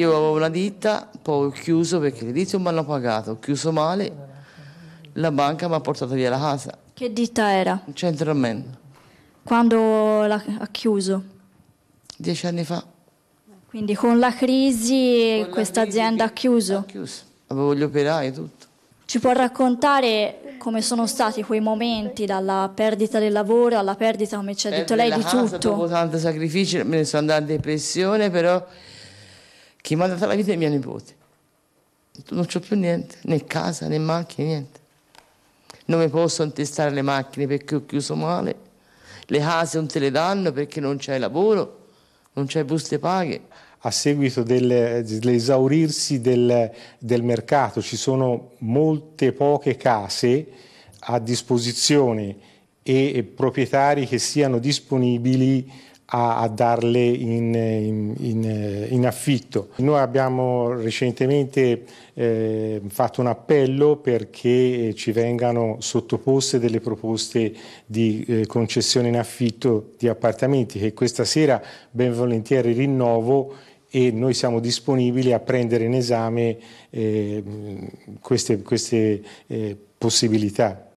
Io avevo una ditta, poi ho chiuso perché l'inizio mi hanno pagato, ho chiuso male, la banca mi ha portato via la casa, Che ditta era? un centro almeno, Quando l'ha- ha chiuso? dieci anni fa. Quindi con la crisi questa azienda ha chiuso. Ha chiuso, avevo gli operai e tutto. Ci può raccontare come sono stati quei momenti dalla perdita del lavoro alla perdita, come ci ha detto lei, di casa Dopo tutto? tanti sacrifici me ne sono andato in depressione, però chi mi ha dato la vita è mia nipote. Non c'ho più niente, né casa, né macchine, niente. Non mi posso intestare le macchine perché ho chiuso male, le case non te le danno perché non c'è lavoro, non c'è buste paghe. a seguito del- dell'esaurirsi del, del mercato ci sono molte poche case a disposizione e proprietari che siano disponibili a, a darle in, in- in- in affitto. Noi abbiamo recentemente eh, fatto un appello perché ci vengano sottoposte delle proposte di eh, concessione in affitto di appartamenti che questa sera ben volentieri rinnovo e noi siamo disponibili a prendere in esame eh, queste, queste eh, possibilità.